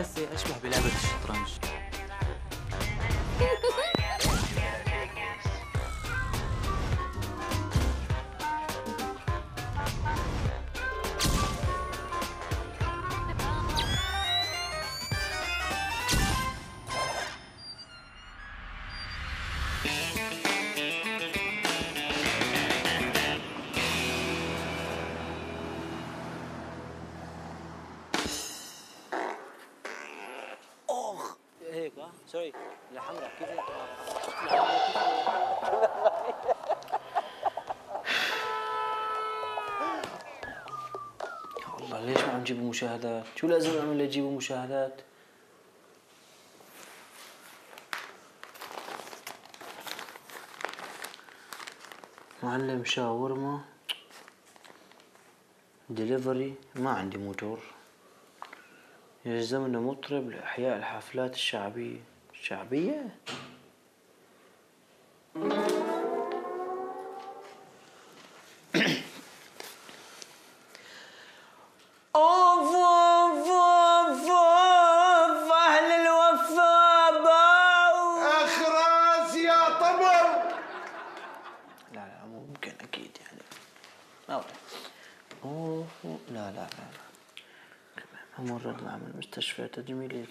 السياسة أشبه بلعبة الشطرنج. مشاهدات؟ شو لازم أعمل لتجيبوا مشاهدات؟ معلم شاورما دليفري ما عندي موتور يلزمنا مطرب لإحياء الحفلات الشعبية الشعبية؟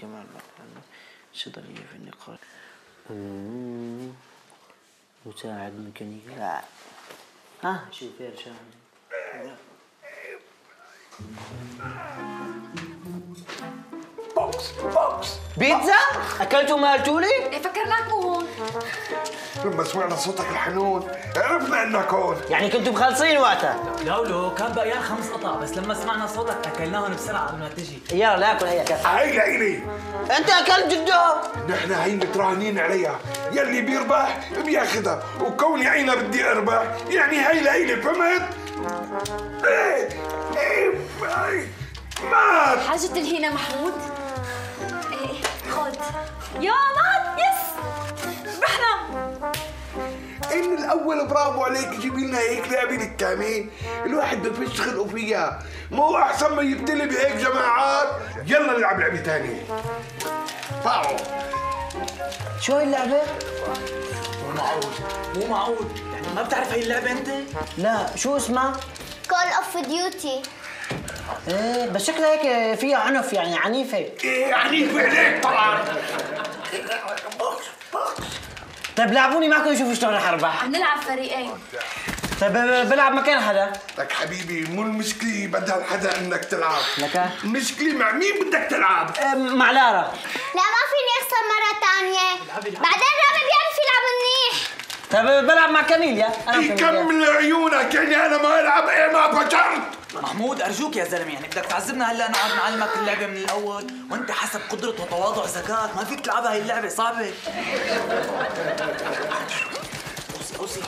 كمان مثلا صيدلية في النقاش. مم. مساعد ميكانيكي. لا. ها شوفير شامل بوكس بوكس. بيتزا؟ أكلتوا مالتولي؟ لما سمعنا صوتك الحنون عرفنا إنك هون. يعني كنتوا مخلصين وقتها. لولو كان بقيان خمس قطع بس لما سمعنا صوتك أكلناهم بسرعة قبل ما تجي. يلا لا اكل هي أكل. هاي لإلي أنت أكلت جدة. نحن هي متراهنين عليها. يلي بيربح بياخدها وكوني عينها بدي أربح. يعني هي لإلي فهمت؟ إيه إيه إيه مات. حاجة تلهينا محمود. إيه خد. يا مات ان الأول برافو عليك جيبي لنا هيك لعبه الكامي الواحد بفش خلقه فيها مو أحسن ما يبتلي بهيك جماعات. يلا نلعب لعبة ثانية فاو. شو هي اللعبة؟ مو معقول. مو معقول. يعني ما بتعرف هي اللعبة أنت؟ لا شو اسمها؟ Call of Duty إيه بس شكلها هيك فيها عنف يعني عنيفة. إيه عنيف عليك طبعا. طيب لعبوني معكم شوفوا شلون رح أربح. عم نلعب فريقين. طيب بلعب مكان حدا. لك حبيبي مو المشكلة بدها الحدا إنك تلعب. لك؟ المشكلة مع مين بدك تلعب؟ إيه، مع لارا. لا ما فيني أخسر مرة تانية. بعدين رامي بيعرف يلعب منيح. طيب بلعب مع كاميليا. أنا وكاميليا. يكمل عيونك يعني أنا ما ألعب. إيه ما فجرت محمود أرجوك يا زلمة يعني بدك تعذبنا هلا نقعد نعلمك اللعبة من الأول وأنت حسب قدرة وتواضع ذكائك ما فيك تلعبها هي اللعبة صعبة. أوصي أوصي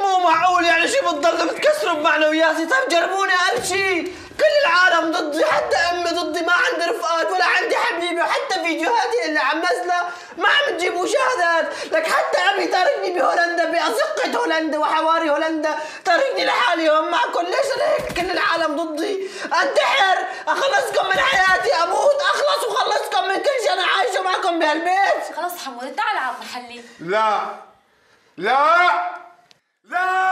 مو معقول يعني شو بتضلوا بتكسروا بمعنوياتي طيب جربوني امشي كل العالم ضدي حتى أمي ضدي ما عندي رفقات ولا عندي حبيبي وحتى فيديوهاتي اللي عم نزلها ما عم تجيب مشاهدات. لك حتى أبي تاركني بهولندا بأزقة هولندا وحواري هولندا. تاركني لحالي هون معكم. ليش أنا هيك كل العالم ضدي. انتحر أخلصكم من حياتي أموت أخلص وخلصكم من كل شيء. أنا عايشة معكم بهالبيت. خلص حمود تعال العب محلي لا. لا. لا!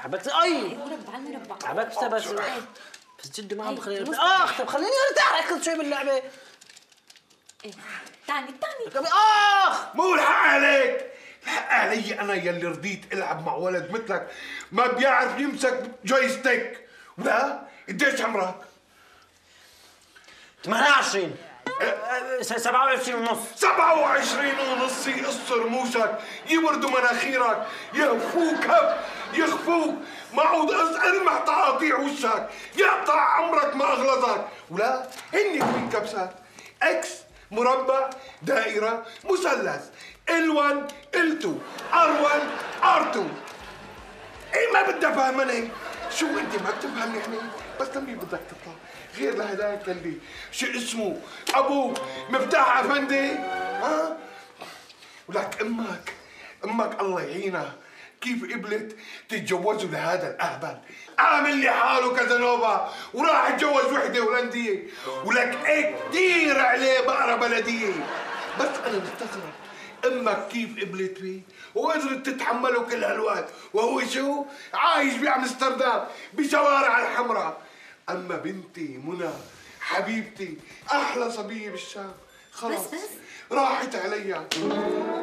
حبكت أي! حبكت بس إيه. بس جد ما عم بخليني أخ طب خليني أرتاح ركض شوي باللعبة. إيه تاني تاني. طب أخ! مو الحق عليك الحق علي أنا يلي رضيت ألعب مع ولد مثلك. ما بيعرف يمسك جويستيك ولا؟ قديش عمرك؟ 28 27 ونص. 27 ونص يقصر موسك يبردوا مناخيرك. يهفوك هف يخفوك. معود المع تقاطيع وشك يقطع عمرك ما اغلظك ولا هن من كبسات إكس مربع دائرة مثلث. L1 L2 R1 R2 إيه ما بدي أفهمني. شو أنت ما بتفهم يعني بس لمي بدك تطلع. غير لهداك اللي شو اسمه؟ أبو مفتاح أفندي. ها؟ ولك أمك أمك الله يعينها. كيف قبلت تتجوزوا لهذا الأهبل؟ عامل لي حاله كازانوفا وراح أتجوز وحدة هولندية. ولك إيه كثير عليه بقرة بلدية. بس أنا مستغرب. أمك كيف قبلت فيه وقدرت تتحمله كل هالوقت. وهو شو؟ عايش بأمستردام بشوارع الحمراء. أما بنتي منى حبيبتي أحلى صبيه بالشام خلاص بس- بس. راحت عليا.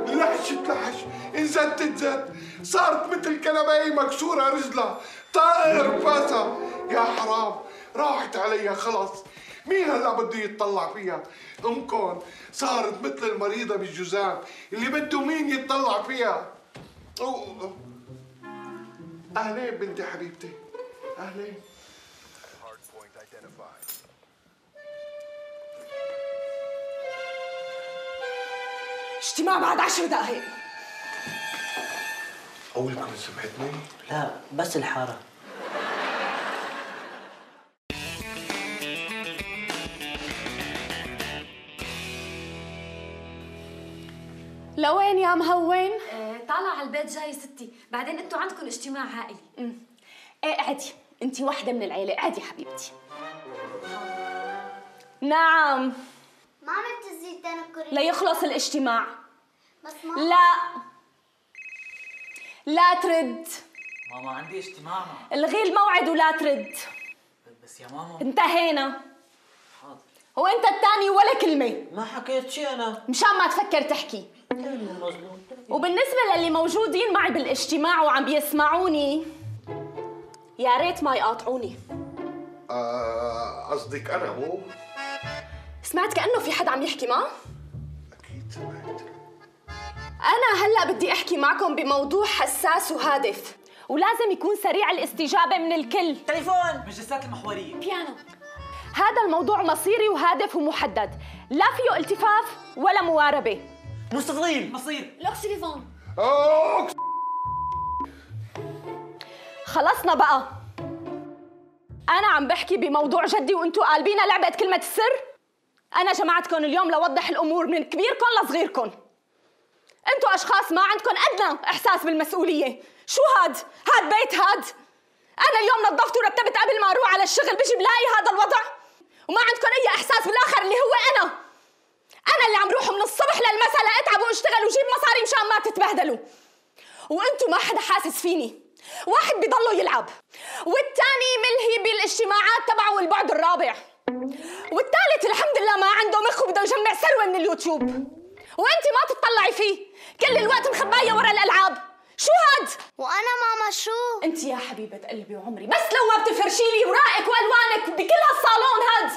لحشت لحش انزدت زت صارت مثل كلباي مكسورة رجلها طائر فاسا يا حرام راحت عليا. خلاص مين هلا بده يتطلع فيها؟ امكم صارت مثل المريضة بالجزام اللي بده مين يتطلع فيها؟ أوه. أهلين بنتي حبيبتي. أهلين. اجتماع بعد عشر دقايق. اولكم سمعتني؟ لا بس الحارة. لوين يا مهون؟ إيه طالع على البيت جاي ستي. بعدين أنتوا عندكم اجتماع عائلي. إيه اقعدي انت وحده من العيلة. اقعدي حبيبتي. نعم ما عملت الزيت تنكري ليخلص الاجتماع. بس ما لا. لا ترد. ماما عندي اجتماع. الغي الموعد ولا ترد. بس يا ماما. انتهينا. حاضر. هو انت الثاني ولا كلمة؟ ما حكيت شيء أنا. مشان ما تفكر تحكي. مظلوم وبالنسبة للي موجودين معي بالاجتماع وعم بيسمعوني يا ريت ما يقاطعوني. آه، قصدك أنا مو سمعت كأنه في حد عم يحكي معه؟ سمعت أنا هلأ بدي أحكي معكم بموضوع حساس وهادف. ولازم يكون سريع الاستجابة من الكل. تليفون! مجلسات المحورية. بيانو. هذا الموضوع مصيري وهادف ومحدد. لا فيه التفاف ولا مواربة. مستفيض مصير. لوكسيليفون أوه، خلصنا بقى. أنا عم بحكي بموضوع جدي وأنتوا قالبينا لعبة كلمة السر. أنا جمعتكم اليوم لوضح الأمور من كبيركم لصغيركم. أنتوا أشخاص ما عندكم أدنى إحساس بالمسؤولية. شو هاد؟ هاد بيت هاد. أنا اليوم نظفت ورتبت قبل ما أروح على الشغل بيجي بلاقي هذا الوضع. وما عندكم أي إحساس بالآخر اللي هو أنا. أنا اللي عم روح من الصبح للمساء لأتعب وأشتغل وجيب مصاري مشان ما تتبهدلوا. وانتوا ما حدا حاسس فيني. واحد بضله يلعب. والتاني ملهي بالاجتماعات تبعه والبعد الرابع. والثالث الحمد لله ما عنده مخ وبده يجمع ثروة من اليوتيوب. وانت ما تطلعي فيه. كل الوقت مخباية ورا الألعاب. شو هاد؟ وأنا ماما شو؟ أنت يا حبيبة قلبي وعمري بس لو ما بتفرشي لي ورائك وألوانك بكل هالصالون هاد.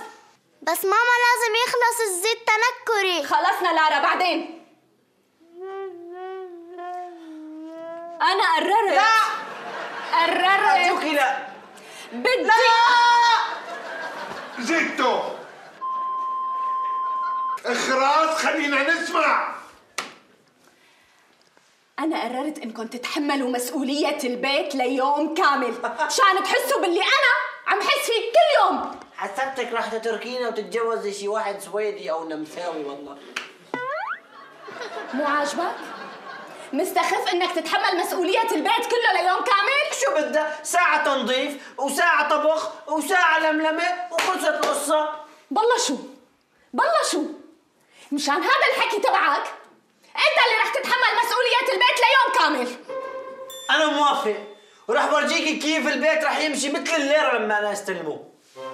بس ماما لازم يخلص الزيت تنكري. خلصنا لارا بعدين. أنا قررت. لا. قررت. ارجوكي لا. بدي. زيتو اخراس خلينا نسمع. أنا قررت إنكم تتحملوا مسؤولية البيت ليوم كامل مشان تحسوا باللي أنا عم حس فيه كل يوم حسبتك راح تتركينا وتتجوزي شي واحد سويدي أو نمساوي والله مو عاجبك؟ مستخف إنك تتحمل مسؤولية البيت كله ليوم كامل؟ شو بدها ساعة تنظيف وساعة طبخ وساعة لملمة وخلصت القصة بالله شو؟ بالله شو؟ مشان هذا الحكي تبعك أنت اللي رح تتحمل مسؤولية البيت ليوم كامل. أنا موافق. وراح برجيكي كيف البيت راح يمشي مثل الليرة لما أنا أستلمه.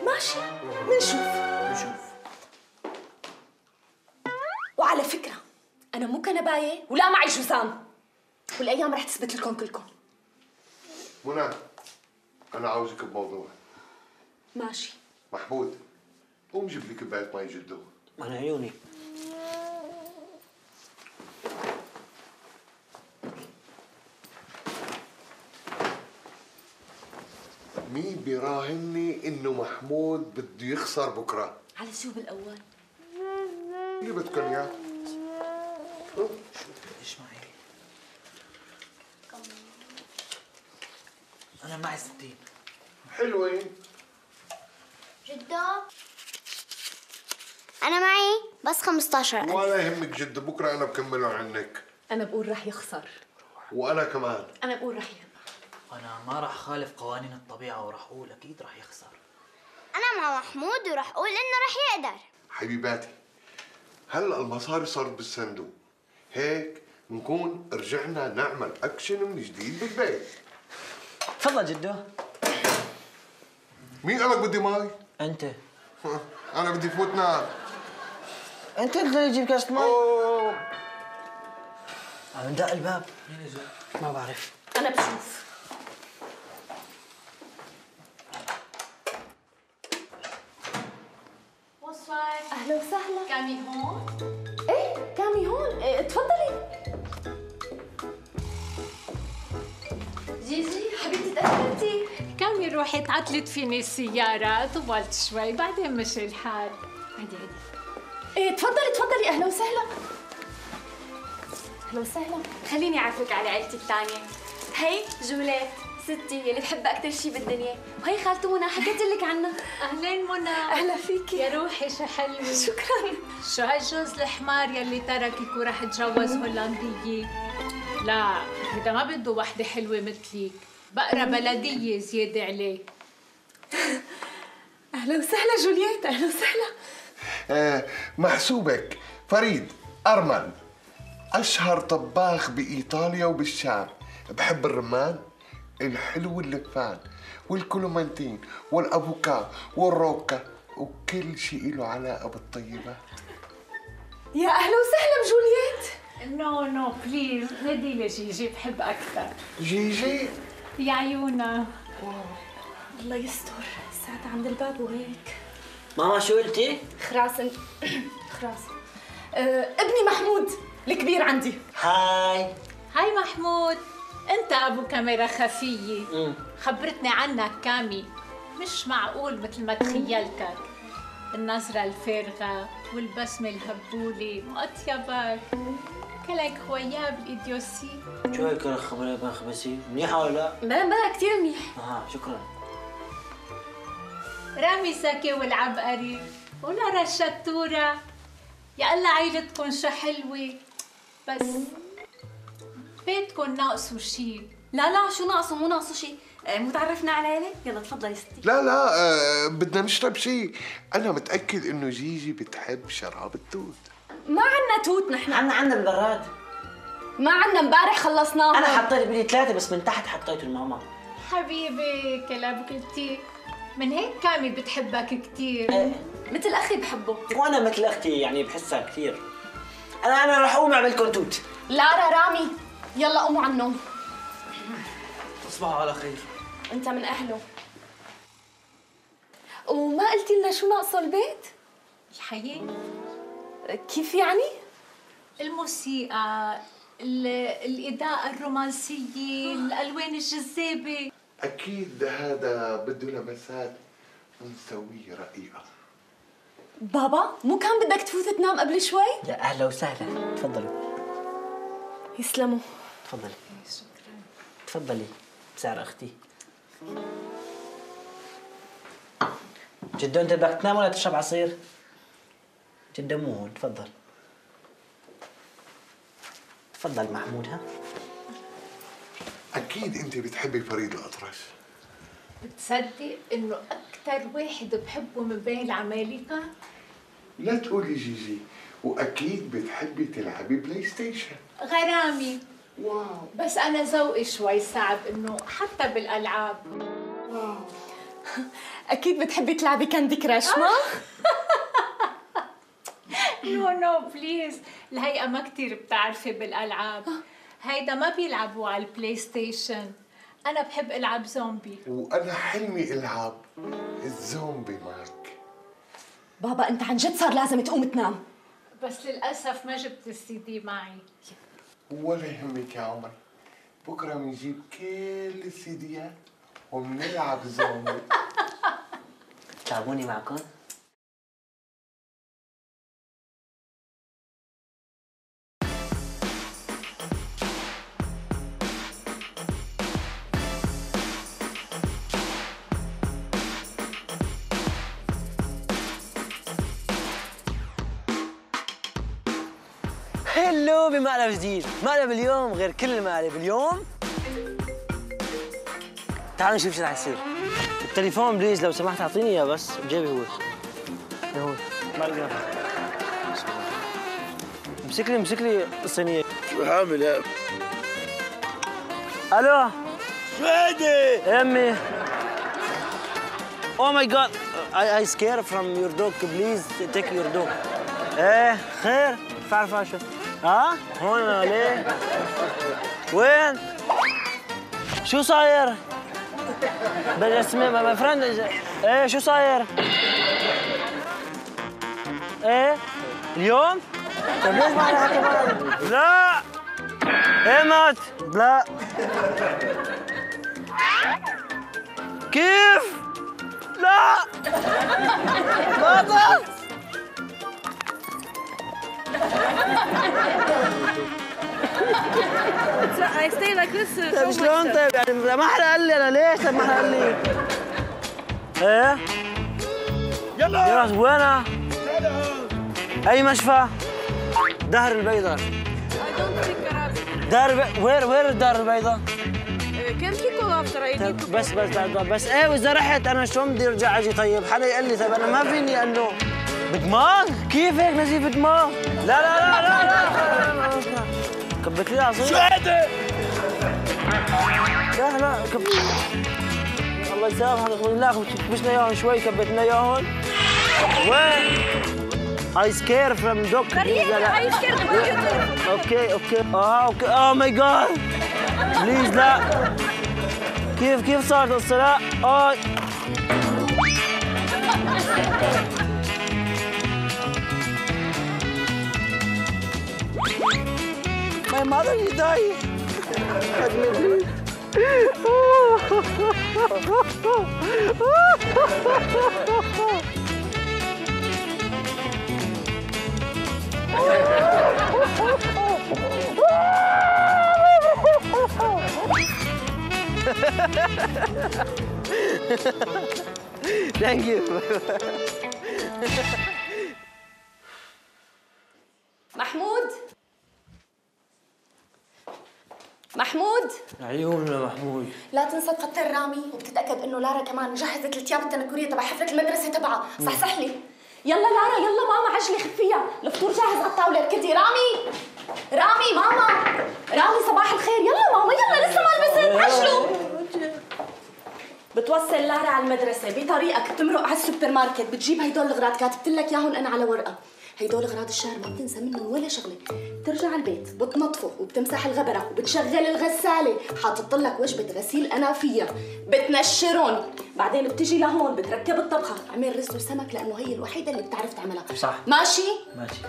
ماشي. منشوف نشوف وعلى فكرة أنا مو كنباية ولا معي جزام. والأيام رح تثبت لكم كلكم. منى أنا عاوزك بموضوع. ماشي. محمود قوم جيب لي كوبايه مي جدو. من عيوني. مين بيراهنني إنه محمود بده يخسر بكرة. على شو بالأول؟ اللي بدكم اياه إيش معي أنا معي 60 حلوين جدو أنا معي؟ بس 15 ولا يهمك جد بكرة أنا بكملهم عنك. أنا بقول رح يخسر. وأنا كمان. أنا بقول رح يربح أنا ما راح خالف قوانين الطبيعة وراح أقول أكيد راح يخسر. أنا مع محمود وراح أقول إنه راح يقدر. حبيباتي هلأ المصاري صارت بالصندوق. هيك نكون رجعنا نعمل أكشن من جديد بالبيت. تفضل جدو. مين قالك بدي ماي؟ أنت. أنا بدي فوت نار. أنت قلت لي جيب كاسة مي؟ أوه. عم ندق الباب. ما بعرف. أنا بشوف bonsoir أهلا وسهلا كامي هون إيه كامي هون إيه تفضلي جيجي حبيبتي تأخرتي كامي روحي تعطلت فيني السيارة؟ طولت شوي بعدين مشي الحال. عندي عندي. إيه تفضلي تفضلي. أهلا وسهلا. أهلا وسهلا. خليني أعرفك على عيلتي الثانية. هي جولات ستي اللي بحبها أكثر شيء بالدنيا. وهي خالته منى حكيت لك عنها أهلين منى. أهلا فيكي. يا روحي شو حلوة. شكرا. شو هالجوز الحمار يلي تركك وراح تجوز هولندية؟ لا هذا ما بده وحدة حلوة مثلك بقرة بلدية زيادة عليه أهلا وسهلا جولييت. أهلا وسهلا. آه محسوبك. فريد أرمل. أشهر طباخ بإيطاليا وبالشام. بحب الرمان؟ الحلو اللفان والكلومنتين والأفوكا والروكا وكل شيء له علاقة بالطيبات يا أهلا وسهلا بجولييت. no no please نادي لي جيجي بحب أكثر. جيجي. يا عيونا الله يستر. الساعة عند الباب وهيك. ماما شو قلتي؟ خراس انت خراس. أه ابني محمود الكبير عندي. هاي. هاي محمود. أنت أبو كاميرا خفية. مم. خبرتني عنك كامي. مش معقول مثل ما تخيلتك. النظرة الفارغة والبسمة الهبولة وأطيبك كلك خويا بالإيديوسي. شو هيك الخبر بن خمسي؟ منيحة ولا لا؟ بلا بلا كثير منيح. أها شكرا. رامي زكي والعبقري ولارا الشطورة يا الله عيلتكم شو حلوة. بس بيتكم ناقصه شي؟ لا لا شو ناقصه مو ناقصه شيء آه، مو تعرفنا على العيلة يلا تفضلي ستي. لا لا آه بدنا نشرب شيء أنا متأكد إنه جيجي بتحب شراب التوت. ما عنا توت نحن عنا عنا بالبراد ما عنا امبارح خلصناه أنا حطيت بدي ثلاثة بس من تحت حطيته لماما حبيبي كلام قلتي من هيك كامي بتحبك كتير. إيه مثل أخي بحبه. وأنا مثل أختي يعني بحسها كثير أنا أنا رح أقوم اعمل لكم توت. لارا رامي. يلا قوموا على النوم تصبحوا على خير. أنت من أهله. وما قلتي لنا شو ناقصه البيت؟ الحياة كيف يعني؟ الموسيقى ال- الإضاءة الرومانسية الألوان الجذابة. أكيد هذا بده لمسات انثويه رقيقة. بابا مو كان بدك تفوت تنام قبل شوي؟ يا أهلا وسهلا. تفضلوا. يسلموا. تفضلي. تفضلي بسعر أختي. جدو أنت بدك تنام ولا تشرب عصير؟ جدو مو هون تفضل. تفضل محمود ها؟ أكيد أنت بتحبي فريد الأطرش. بتصدق إنه أكثر واحد بحبه من بين العمالقة لا تقولي جيجي وأكيد بتحبي تلعبي PlayStation غرامي. wow. بس أنا ذوقي شوي صعب إنه حتى بالألعاب. أكيد بتحبي تلعبي Candy Crush ما؟ no no please الهيئة ما كتير بتعرفي بالألعاب. هيدا ما بيلعبوا على ال PlayStation أنا بحب ألعب زومبي. وأنا حلمي ألعب الزومبي معك بابا أنت عن جد صار لازم تقوم تنام. بس للأسف ما جبت السي دي معي. ولا يهمك يا عمر بكرة بنجيب كل السيديات وبنلعب زومبي تلعبوني معكم؟ بمقلب جديد. مقلب اليوم غير كل المقالب اليوم. تعالوا نشوف شو رح يصير. التليفون بليز لو سمحت أعطيني إياه بس. بجيبي هو. هو. ما امسك لي امسك لي الصينية. شو عامل يا ألو؟ فادي يا أمي. Oh my god. I, I scared from your dog. Please take your dog. إيه خير. فاشل ها؟ هون ليه وين؟ شو صاير؟ بدي اسمع my friend إيه شو صاير؟ إيه؟ اليوم؟ طيب ليش ما معي لا. إيه مات؟ لا. كيف؟ لا. ماذا I stay like this طيب شلون طيب؟ يعني ما حدا قال لي أنا ليش ما حدا قال لي؟ إيه؟ يلا! يلا! وينها أي مشفى؟ دهر البيضاء. دار البي... وير وير الدار البيضاء Uh, I need طيب to بس بس بس, بس. إيه وإذا رحت أنا شلون بدي أرجع أجي؟ طيب حدا يقول لي طيب أنا ما فيني أنه بدماغ؟ كيف هيك نزيف دماغ؟ لا لا لا لا لا, لا. كبت لي عصير شو هذا لا لا كب... الله يسامحك لا كبسنا اياهم شوي كبتنا اياهم وين؟ From dog. I scared about you. أوكي أوكي آه أوكي اوه ماي جاد بليز لا كيف كيف صارت الصلاة؟ آه my mother is dying. Thank you. عيوننا محمود. لا تنسى تفطر رامي وبتتأكد إنه لارا كمان جهزت الثياب التنكرية تبع حفلة المدرسة تبعها. صحصح لي. يلا لارا يلا ماما عجلي خفيها الفطور جاهز على الطاولة. اركضي رامي. رامي ماما. رامي صباح الخير. يلا ماما يلا لسه ما لبست. عجلوا بتوصل لارا على المدرسة بطريقك بتمرق على السوبر ماركت. بتجيب هيدول الغراض كاتبت لك إياهم أنا على ورقة. هيدول اغراض الشهر ما بتنسى منهم ولا شغلة. بترجع على البيت بتنظفه وبتمسح الغبرة وبتشغل الغسالة. حاطط لك وجبة غسيل أنافية. بتنشرهم. بعدين بتجي لهون بتركب الطبخة. اعمل رز وسمك لأنه هي الوحيدة اللي بتعرف تعملها. صح. ماشي؟ ماشي.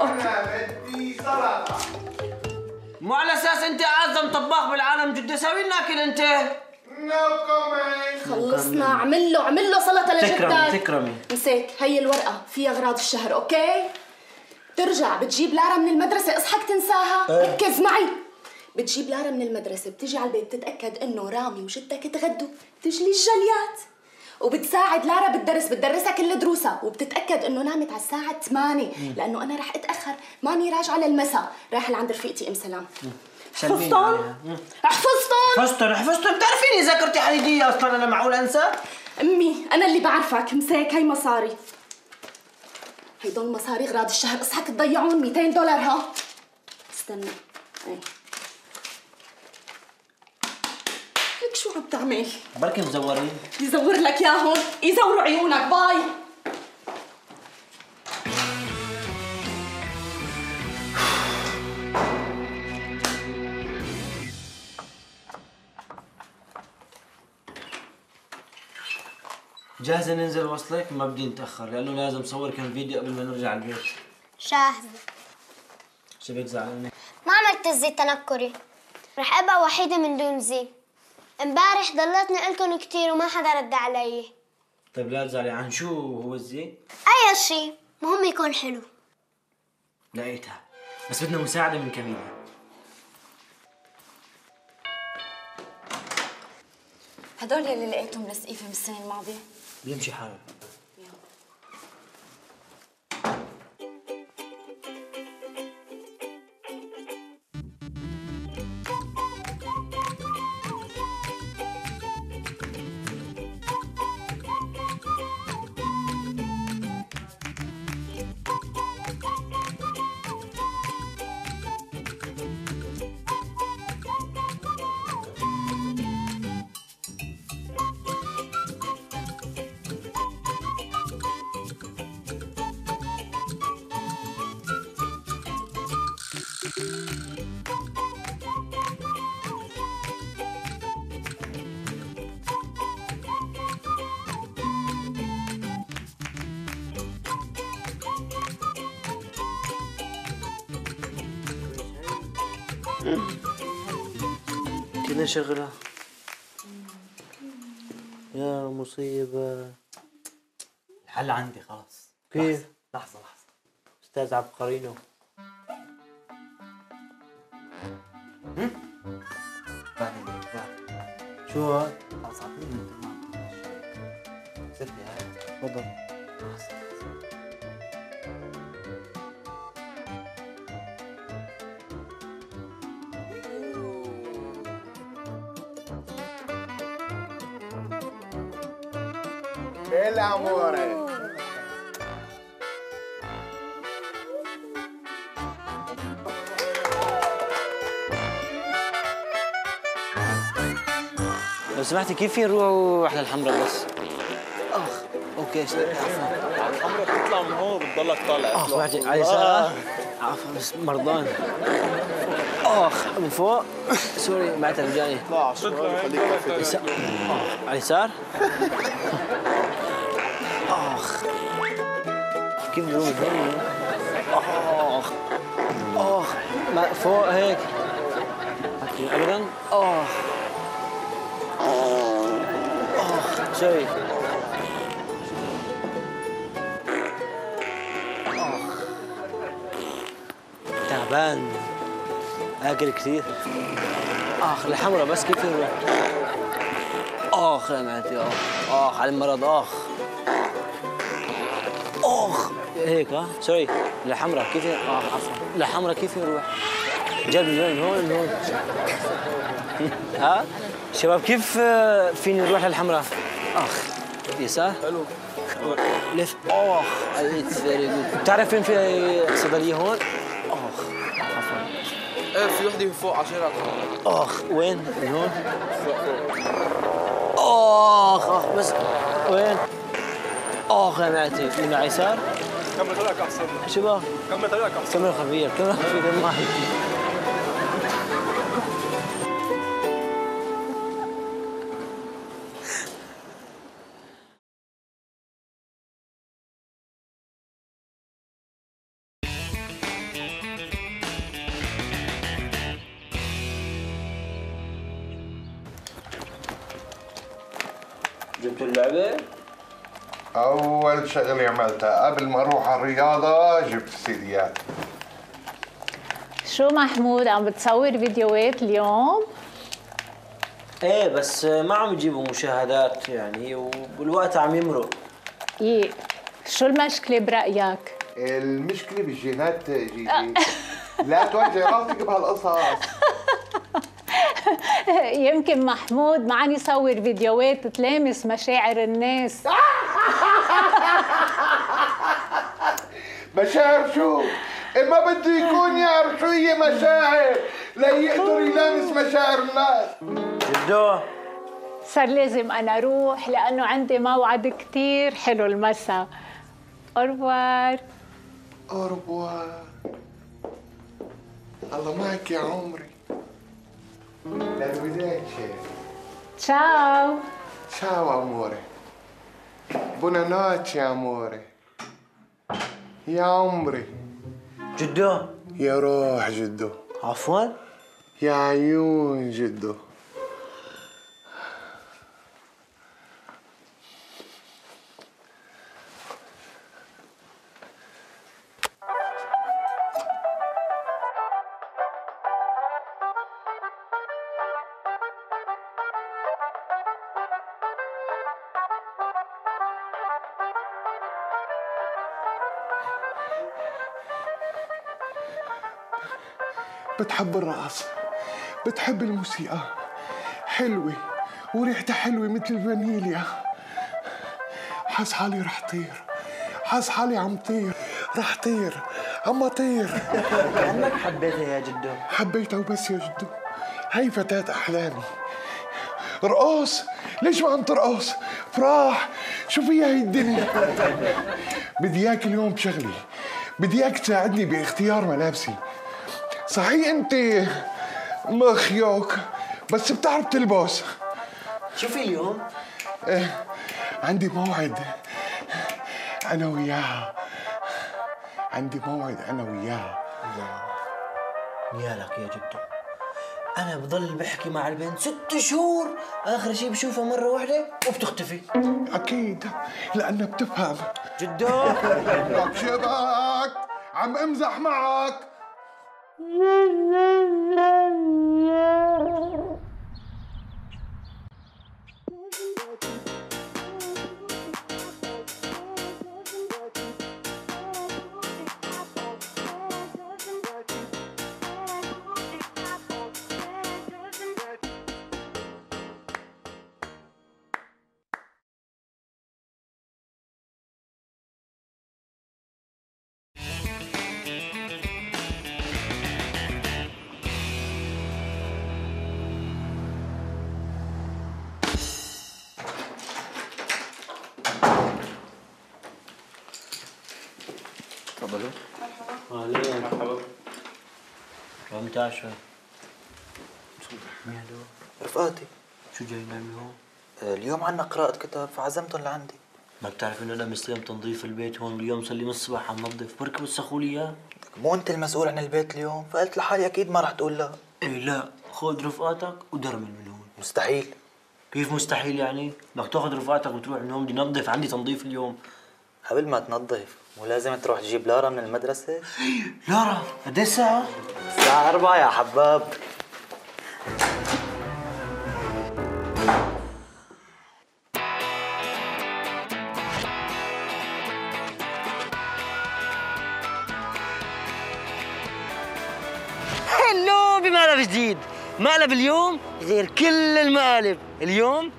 أنا بدي سلطه مو على أساس أنت أعظم طباخ بالعالم جد ساوي لنا أكل أنت. خلصنا. اعمل له اعمل له سلطه لجدك. تكرمي. تكرمي نسيت. هي الورقة. فيها أغراض الشهر أوكي؟ ترجع. بتجيب لارا من المدرسة. اصحك تنساها. إيه. ركز معي. بتجيب لارا من المدرسة. بتجي على البيت تتأكد إنه رامي وجدك تغدوا. بتجلي الجليات وبتساعد لارا بالدرس. بتدرسها كل دروسها. وبتتأكد إنه نامت على الساعة 8 لأنه أنا رح أتأخر. ماني راجعة للمساء. رايحه لعند رفيقتي. أم سلام. حفظتهم؟ عليها. مم. حفظتهم؟ حفظتهم حفظتهم. بتعرفيني ذاكرتي حديدية أصلا أنا معقول أنسى؟ أمي أنا اللي بعرفك. مساك هي مصاري. هيدول مصاري غراض الشهر. اصحك تضيعون 200 دولار ها؟ استنى. إيه. لك شو عم تعمل بركي مزورين. يزور لك ياهم يزوروا عيونك. باي. جاهزة ننزل وصلك؟ ما بدي نتأخر لأنه لازم صور كم فيديو قبل ما نرجع البيت. شاهدة شبك زعلانة. ما عملت الزي تنكري. رح أبقى وحيدة من دون زي. امبارح ضلتني قلتن كتير وما حدا رد علي. طيب لا تزعلي عن شو هو الزي؟ أي شي. مهم يكون حلو. لقيتها. بس بدنا مساعدة من كمينة. هدول يلي لقيتهم لسقيفة من السنة الماضية. بيمشي حاله. شغلة. يا مصيبة. الحل عندي خلاص. كيف؟ لحظة لحظة أستاذ عبقرينو بعدين شو هاد؟ خلاص أعطيني سيب لي هاي تفضل. لحظة El amore. لو سمحتي كيف في نروح واحدة الحمراء بس؟ أخ أوكي الحمرا بتطلع من هون بتضلك طالع. أخ سمحتي على اليسار عفوا بس مرضان. أخ من فوق. سوري ما رجعني اطلع شوي خليك كافي يسار. نروح هون آخ آخ فوق هيك. ابدا. آخ. آخ سوري تعبان. أكل كثير. آخ الحمرا بس كيف آخ يا معتي آخ. آخ على المرض اخ آخ. هيك ها؟ sorry. الحمرا كيف اخ عفوا. الحمرا كيف يروح؟ جاب من هون من هون. ها؟ شباب كيف آه، فيني نروح للحمراء؟ أخ يسار حلو. لف. اخ it's very good بتعرف فين في صيدلية هون؟ اخ عفوا. إيه في وحدة فوق على شارع أخ وين؟ من هون؟ اخ أخ بس وين؟ اخ يا معتي من على اليسار كمل طريقك أحسن. شباب كمل طريقك أحسن. كاميرا خفية كاميرا خفية ما عملتها قبل ما أروح على الرياضة جبت السيديات شو محمود عم بتصور فيديوهات اليوم؟ إيه بس ما عم يجيبوا مشاهدات يعني والوقت عم يمرق. إيه شو المشكلة برأيك؟ المشكلة بالجينات جيجي لا توجع راسك بهالقصص يمكن محمود ما عم يصور فيديوهات تلامس مشاعر الناس. مشاعر شو؟ ما بده يكون يعرف شو هي مشاعر ليقدر يلامس مشاعر الناس جدو صار لازم أنا أروح لأنه عندي موعد كتير حلو المساء أربار أربوار الله معك يا عمري Arrivederci. تشاو Ciao amore. Buonanotte amore. يا عمري. جدو. يا روح جدو. عفوا. يا عيون جدو. بتحب الرقص بتحب الموسيقى. حلوة وريحتها حلوة مثل الفانيليا. حاس حالي رح طير حاس حالي عم طير. رح طير عم اطير كأنك حبيتها يا جدو. حبيتها وبس يا جدو. هاي فتاة أحلامي. رقص ليش ما عم ترقص فراح شو فيها هي الدنيا؟ بدي إياك اليوم بشغلي. بدي إياك تساعدني بإختيار ملابسي. صحيح انت مخيوك بس بتعرف تلبس. شو في اليوم؟ إيه، عندي موعد. أنا وياها عندي موعد أنا وياها نيالك يا جدو. أنا بضل بحكي مع البنت ست شهور. آخر شيء بشوفها مرة واحدة وبتختفي. أكيد لأنها بتفهم. جدو. لك شبك عم أمزح معك. Yeah, yeah, yeah. 11 مين رفقاتي. شو جاي نعمل هون؟ اليوم عنا قراءة كتاب فعزمتهم لعندي. ما بتعرف إنه أنا مستلم تنظيف البيت هون اليوم صار لي من الصبح عم نظف. بركب وسخوا لي اياه مو أنت المسؤول عن البيت اليوم فقلت لحالي أكيد ما رح تقول لا. إيه لا خذ رفقاتك ودرمل من هون. مستحيل. كيف مستحيل يعني؟ بدك تاخذ رفقاتك وتروح من هون بدي نظف عندي تنظيف اليوم. قبل ما تنظف. مو لازم تروح تجيب لارا من المدرسة؟ لارا قد إيه الساعة؟ الساعة أربعة يا حباب هلو بمقلب جديد مقلب اليوم غير كل المقالب اليوم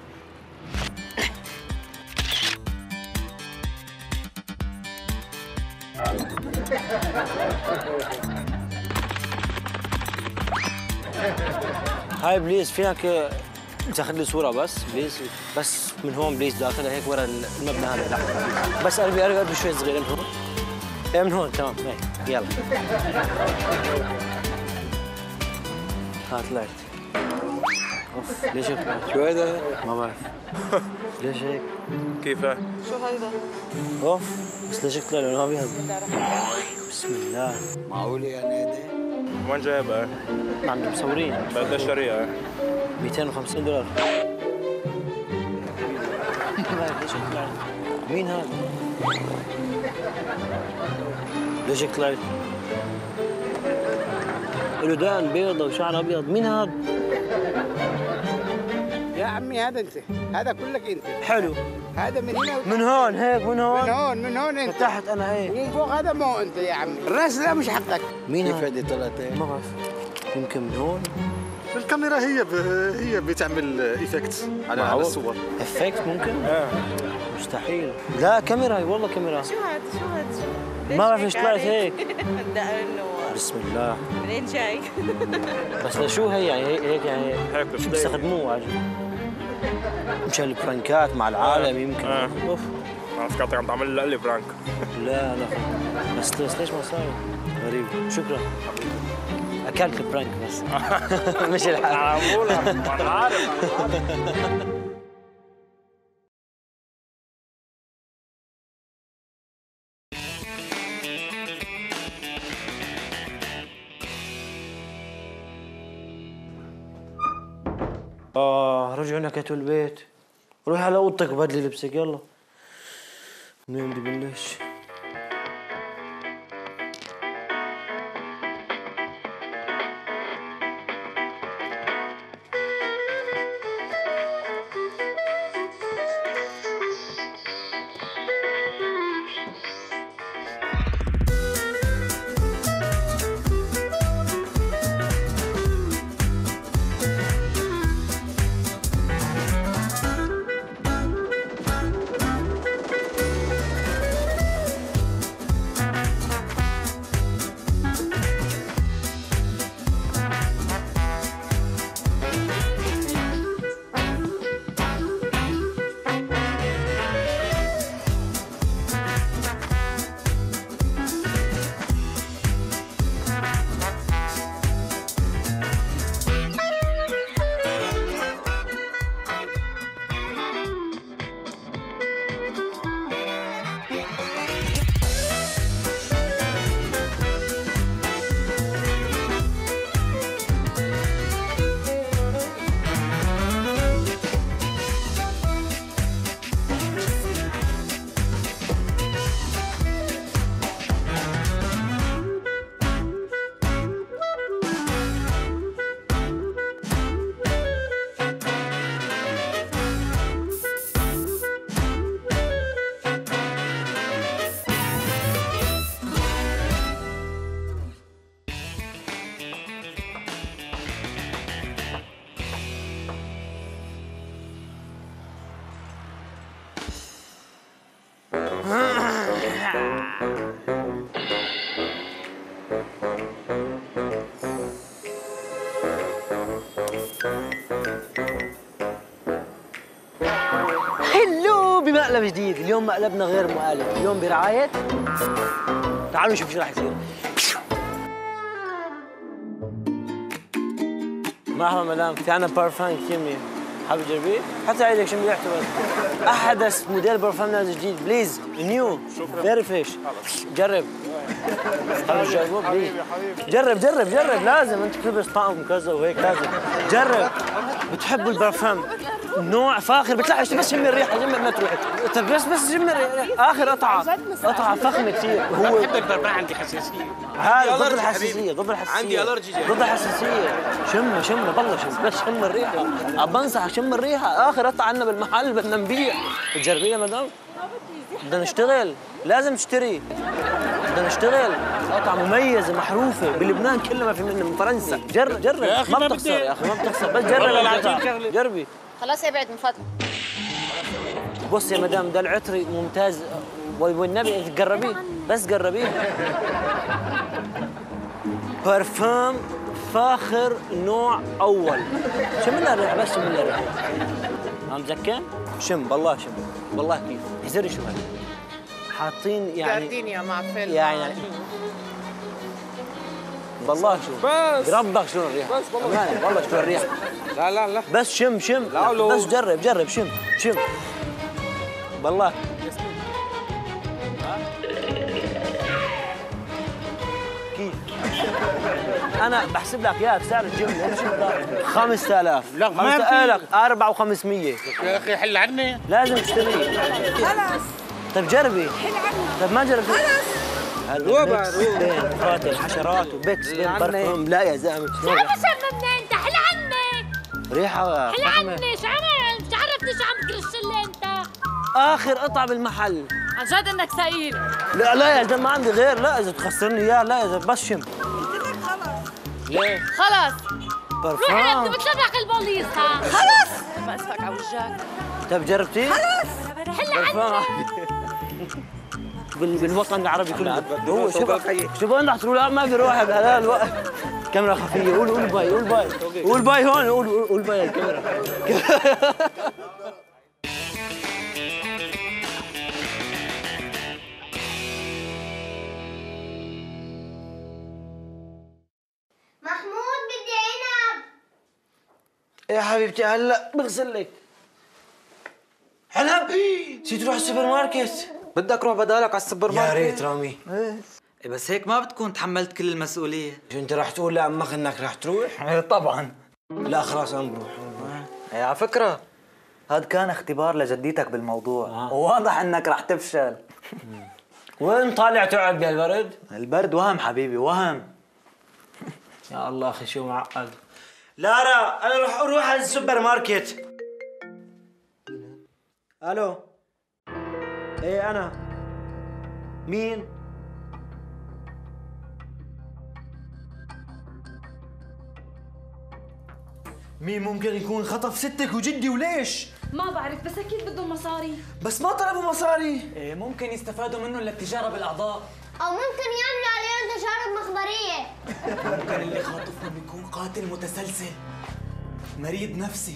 hi please فينك تاخذ لي صورة بس please. بس من هون please داخلها هيك ورا المبنى هذا لا. بس قربي قربي شوي صغير من هون. إيه من هون تمام هيك يلا. ها طلعت أوف ليش هيك؟ شو هذا؟ ما بعرف. ليش هيك؟ كيف؟ أوف بس ليش هيك طلع؟ لونه ابيض؟ بسم الله معقول يعني هيدي؟ وين جايبها؟ ما عندهم مصورين بدها شريعة 250 دولار مين هذا؟ ليش طلعت؟ له دقن بيضة وشعر أبيض مين هذا؟ يا عمي هذا انت هذا كلك انت حلو هذا من هنا من هون هيك من من هون هون من هون. انت تحت أنا هيك. ومن فوق هذا مو أنت يا عمي. الرأس لا مش حقك. مين طلعت هيك؟ ما بعرف. يمكن من هون. الكاميرا هي ب... هي بتعمل effect على على؟ الصور. effect ممكن؟ آه. مستحيل. لا كاميرا هي والله كاميرا. شو هاد شو هاد؟ ما بعرف ليش طلعت هيك. بسم الله. منين جاي؟ بس لشو هي يعني هيك هيك يعني؟ شو. بيستخدموه عجب. مشان ال prank ات مع العالم يمكن. آه. أوف. أنا فكرتك عم تعمل لي prank. لا لا بس بس ليش ما صار غريب. شكرا. أكلت البرانك بس. مش الحال معقولة أنا عارف رجعوا نكتوا البيت. روح على أوضتك وبدلي لبسك. يلا. منين بدي بلش hello بمقلب جديد. اليوم مقلبنا غير مقالب اليوم برعاية. تعالوا نشوف شو راح يصير. مرحبا مدام. في عنا بارفان كيمي حابب تجربيه؟ حتى شم ريحته بس احدث موديل بارفان نازل جديد please new very fresh جرب. حابب تجربه please جرب جرب جرب. لازم. أنت بتلبس طقم كذا وهيك لازم. جرب. بتحبوا البارفان نوع فاخر. بتلاقي بس شم الريحة شم ما تروح. طب بس بس شم الريحة. آخر قطعة. قطعة فخمة كثير هو بحب البربان عندي حساسية. هذا ضد الحساسيه ضد الحساسيه عندي ألرجي جاي. ضد الحساسيه شم شم بالله شم. بس شم الريحة. عم بنصحك شم الريحة. آخر قطعة عنا بالمحل بدنا نبيع. بتجربيها يا مدام بدنا نشتغل. لازم تشتري. بدنا نشتغل. قطعة مميزة محروفة. بلبنان كلها ما في منها من فرنسا. جرب جرب. ما بتخسر. يا أخي ما بتخسر. بس جرب والله. العظيم. جربي. خلاص ابعد من فضلك. بص يا مدام ده العطري ممتاز. وال- والنبي انت جربيه بس جربيه بارفان فاخر نوع أول. شم لها الريحة؟ بس شم لها الريحة؟ عم زكين؟ شم بالله شم. والله كيف؟ احزري شو هذا؟ حاطين يعني جاردينيا مع فيلم يعني بالله شو بس. بربك شو الريحة؟ بس بالله. أمانة، والله شو الريحة؟ لا لا لا. بس شم شم. لا، بس جرب جرب شم شم. بالله كيف أنا بحسب لك اياها بسعر الجمله شو بتعرف 5000 لا، ما. لك 4500 يا أخي حل عني. لازم تشتري. خلاص. طيب جربي. حل عني. طيب ما جربتي؟ خلاص. روبا روبا. قاتل حشرات وبيكس بين برفيوم لا يا زلمة شلون أنا شممني انت حل عني. ريحة حل. عني. شو عملت؟ شو عرفتني شو آخر قطعه بالمحل عن جد إنك ثقيل. لا لا يا زلمه ما عندي غير. لا إذا تخسرني إياه لا إذا بس شم قلت لك خلاص. ليه؟ خلص روح أنا بدي برفان بتلبك البوليس ها. خلاص. ما اسفك على وجهك. طيب جربتي؟ حل برفان عني بال- بالوطن العربي كله. هو شوف وين رح تقول لا ما في روح بهذا الوقت كاميرا خفية. قول قول bye قول bye. قول bye هون قول قول- قول bye الكاميرا حبيبتي هلا بغسل لك. عنب نسيت تروح السوبر ماركت بدك روح بدالك على السوبر ماركت يا ريت رامي. إيه. بس هيك ما بتكون تحملت كل المسؤولية. شو أنت رح تقول؟ لامك انك رح تروح؟ إيه طبعا. لا خلاص أنا بروح إيه على فكرة هذا كان اختبار لجديتك بالموضوع. وواضح إنك رح تفشل. وين طالع تقعد بهالبرد؟ البرد وهم حبيبي وهم. يا الله أخي شو معقد؟ لارا أنا رح أروح على السوبر ماركت ألو. إيه أنا. مين؟ مين ممكن يكون خطف ستك وجدي وليش؟ ما بعرف بس أكيد بدهم مصاري. بس ما طلبوا مصاري. إيه ممكن يستفادوا منه للتجارة بالأعضاء. أو ممكن يعملوا عليهم تجارب مخبرية. ممكن اللي خاطفهم يكون قاتل متسلسل. مريض نفسي.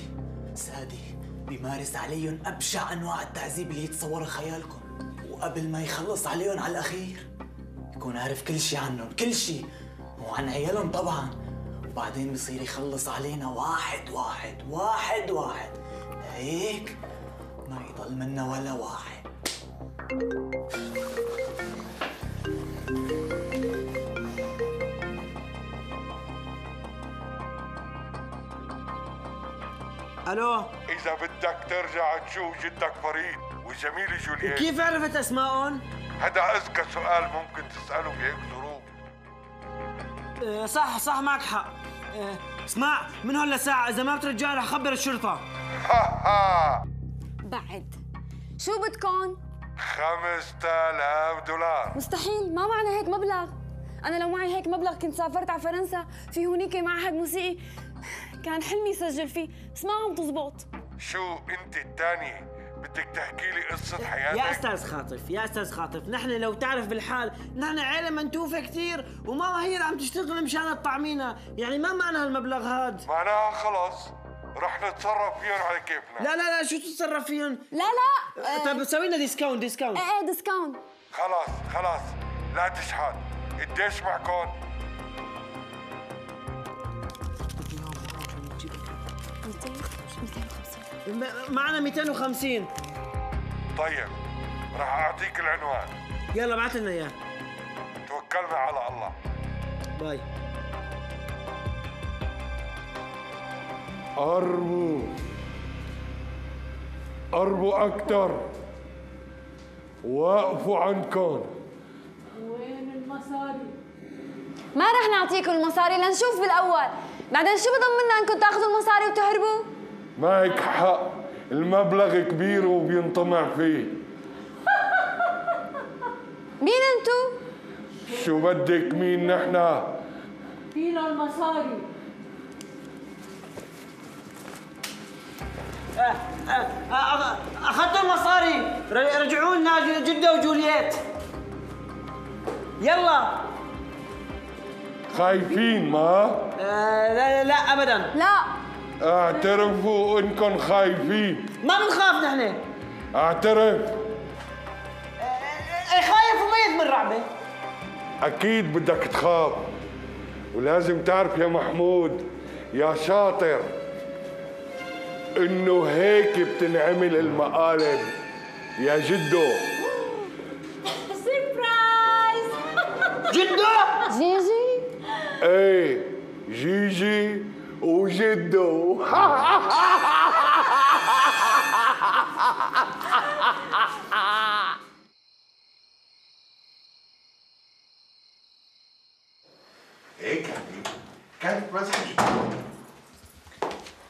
سادي بيمارس عليهم أبشع أنواع التعذيب اللي يتصورها خيالكم. وقبل ما يخلص عليهم على الأخير يكون عارف كل شي عنهم كل شي. وعن عيالهم طبعا. وبعدين بصير يخلص علينا واحد واحد واحد واحد. هيك ما يضل منا ولا واحد. ألو؟ إذا بدك ترجع تشوف جدك فريد وزميلي جوليان كيف عرفت اسمائهم؟ هذا أذكى سؤال ممكن تسأله بهيك ظروف. آه، صح صح معك حق. آه، اسمع من هون لساعة إذا ما بترجع رح أخبر الشرطة. ها ها. بعد. شو بدكم؟ 5000 دولار. مستحيل ما معنا هيك مبلغ. أنا لو معي هيك مبلغ كنت سافرت على فرنسا في هونيك معهد موسيقي. كان حلمي سجل فيه بس ما عم تزبط. شو انت الثانية بدك تحكي لي قصة حياتك؟ يا أستاذ خاطف يا أستاذ خاطف نحن لو تعرف بالحال نحن عيلة منتوفة كثير وماما هي اللي عم تشتغل مشان تطعمينا يعني ما معنى هالمبلغ هاد؟ معناها خلص رح نتصرف فيهم على كيفنا. لا لا لا شو تتصرف فيهم؟ لا لا آه، طيب سوي لنا discount discount إيه إيه discount خلاص خلاص لا تشحن. قديش معكم؟ م- معنا 250 طيب رح أعطيك العنوان. يلا بعت لنا إياه. توكلنا على الله. باي. قربوا قربوا أكتر. وقفوا عنكم وين المصاري؟ ما رح نعطيكم المصاري لنشوف بالأول. بعدين شو بضمننا إنكم تاخذوا المصاري وتهربوا؟ معك حق. المبلغ كبير وبينطمع فيه. مين أنتو؟ شو بدك؟ مين نحنا فينا المصاري أخذتوا المصاري. رجعوا لنا جده وجولييت. يلا. خايفين ما؟ آه لا لا لا ابدا. لا. اعترفوا إنكم خايفين. ما بنخاف نحن. اعترف. إيه خايف وميت من رعبة. أكيد بدك تخاف. ولازم تعرف يا محمود يا شاطر إنه هيك بتنعمل المقالب. يا جدو. إيه جيجي وجدو هيك يعني كانت مزحة جدا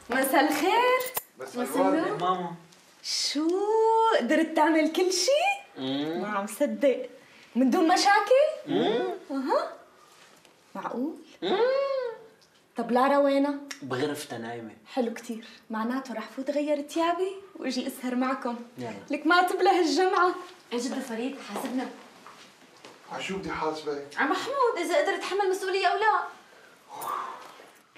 مساء الخير. مساء الورد. ماما. شو قدرت تعمل كل شيء؟ ما عم صدق. من دون مشاكل؟ أها. معقول؟ طب لارا وينها؟ بغرفتها نايمة. حلو كتير. معناته رح فوت غير ثيابي وأجي أسهر معكم. يلا. لك ما تبله الجمعة. اجد فريد؟ حاسبنا. عشو بدي حاسبك؟ عم محمود إذا قدر يتحمل مسؤولية أو لا.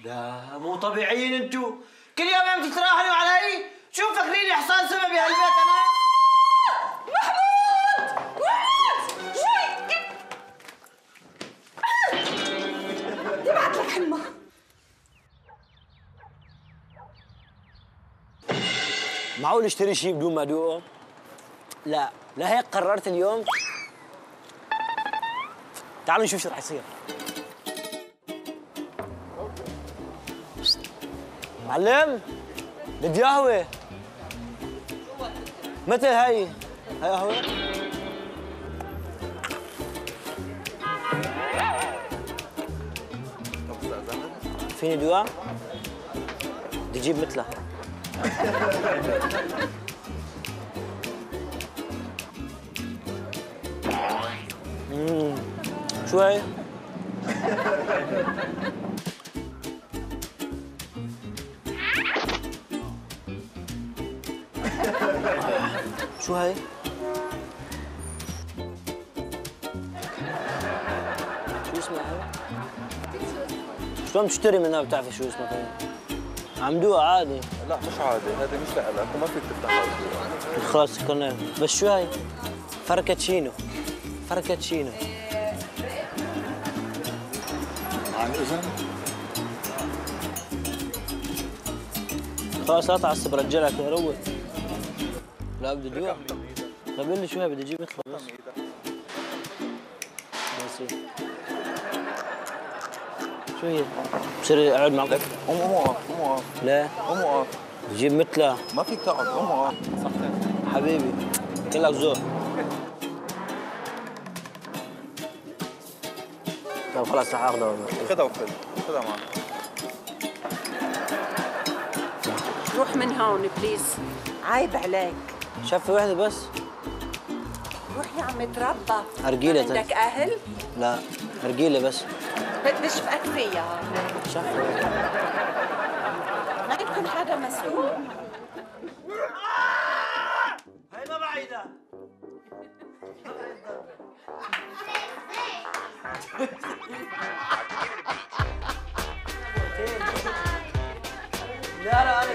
لا مو طبيعيين انتو. كل يوم عم تتراهنوا علي؟ شو مفكريني حصان سبب بهالبيت أنا؟ معقول اشتري شيء بدون ما أدوقه؟ لا لهيك قررت اليوم تعالوا نشوف شو رح يصير معلم بدي قهوة متى هي؟ هي قهوة؟ فيني دوقة؟ بدي أجيب مثلها مم. شو هي؟ شو هي؟ شو اسمها هي؟ شلون بتشتري منها بتعرفي شو اسمها هي؟ عم دوقها عادي لا مش عادي. هذا مش لك وما فيك تفتح هذا. خلاص كنا بس شو هاي؟ فركاتشينو فركاتشينو عن إذن؟ خلاص لا تعصب رجالك يا روق لا بدي جوع طيب قول لي شو هي بدي أجيب مثله بس. بس شو هي؟ بصير اقعد معك قوم قوم وقف قوم وقف لا. قوم وقف بدي أجيب مثلها ما فيك تقعد. قوم وقف حبيبي. كلك ذوق طيب خلاص رح اخذها خذها وخذ خذها معك. روح من هون بليز عيب عليك. شفي وحدة بس؟ روح يا عم تربى أرجيلة ما عندك أهل؟ لا رجيله بس. بدلش بأكفيها ما يكون حدا مسؤول هيدا بعيدة. لا لا أنا